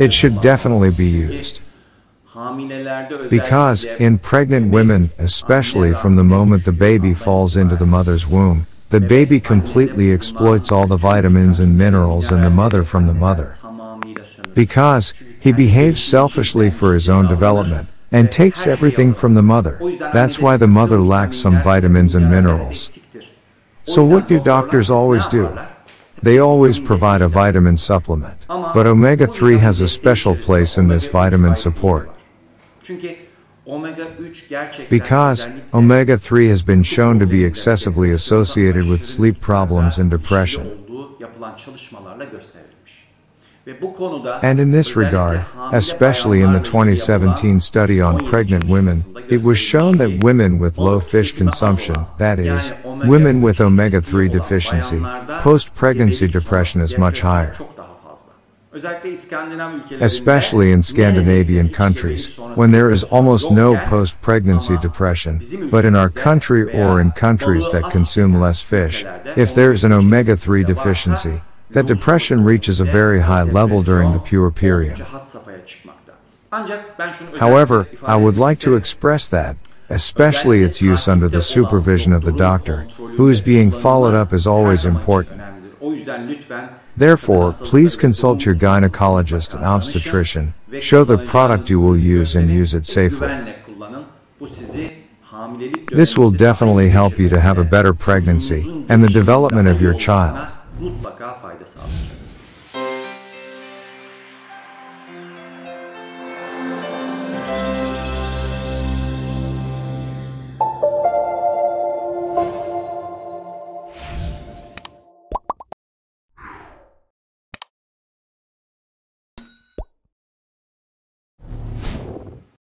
it should definitely be used. Because, in pregnant women, especially from the moment the baby falls into the mother's womb, the baby completely exploits all the vitamins and minerals in the mother from the mother. Because, he behaves selfishly for his own development, and takes everything from the mother. That's why the mother lacks some vitamins and minerals. So what do doctors always do? They always provide a vitamin supplement. But omega-3 has a special place in this vitamin support. Because omega-3 has been shown to be excessively associated with sleep problems and depression. And in this regard, especially in the 2017 study on pregnant women, it was shown that women with low fish consumption, that is, women with omega-3 deficiency, post-pregnancy depression is much higher. Especially in Scandinavian countries, when there is almost no post-pregnancy depression, but in our country or in countries that consume less fish, if there is an omega-3 deficiency, that depression reaches a very high level during the pure period. However, I would like to express that, especially its use under the supervision of the doctor, who is being followed up is always important. Therefore, please consult your gynecologist and obstetrician, show the product you will use and use it safely. This will definitely help you to have a better pregnancy and the development of your child.